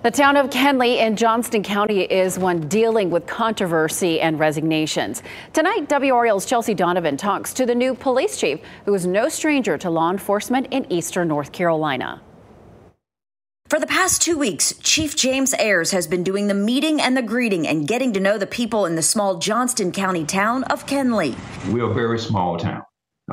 The town of Kenly in Johnston County is one dealing with controversy and resignations. Tonight, WRAL's Chelsea Donovan talks to the new police chief, who is no stranger to law enforcement in eastern North Carolina. For the past two weeks, Chief James Ayers has been doing the meeting and the greeting and getting to know the people in the small Johnston County town of Kenly. We're a very small town.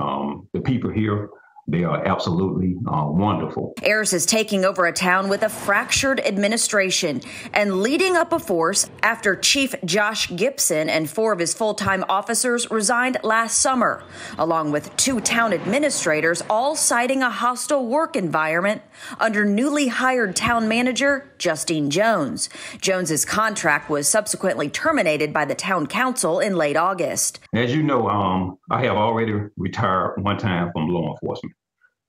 Um, the people here they are absolutely uh, wonderful. Ayers is taking over a town with a fractured administration and leading up a force after Chief Josh Gibson and four of his full time officers resigned last summer, along with two town administrators, all citing a hostile work environment under newly hired town manager Justine Jones. Jones's contract was subsequently terminated by the town council in late August. As you know, um, I have already retired one time from law enforcement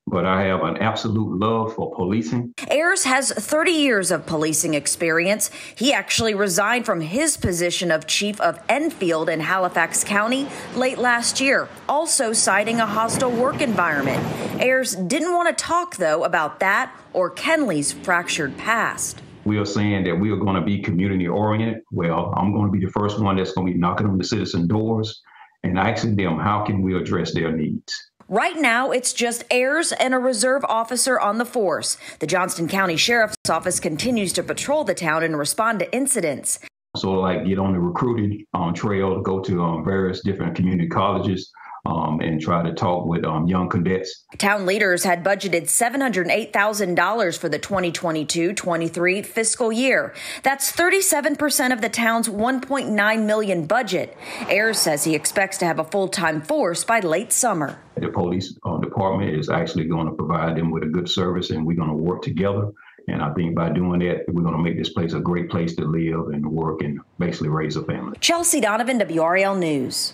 but I have an absolute love for policing. Ayers has 30 years of policing experience. He actually resigned from his position of chief of Enfield in Halifax County late last year, also citing a hostile work environment. Ayers didn't want to talk, though, about that or Kenly's fractured past. We are saying that we are going to be community oriented. Well, I'm going to be the first one that's going to be knocking on the citizen doors and asking them how can we address their needs. Right now, it's just Ayers and a reserve officer on the force. The Johnston County Sheriff's Office continues to patrol the town and respond to incidents. So, like, get on the recruiting um, trail to go to um, various different community colleges um, and try to talk with um, young cadets. Town leaders had budgeted $708,000 for the 2022 23 fiscal year. That's 37% of the town's 1.9 million budget. Ayers says he expects to have a full time force by late summer. The police uh, department is actually going to provide them with a good service, and we're going to work together. And I think by doing that, we're going to make this place a great place to live and work and basically raise a family. Chelsea Donovan, WRAL News.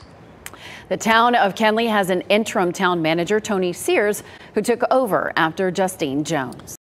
The town of Kenly has an interim town manager, Tony Sears, who took over after Justine Jones.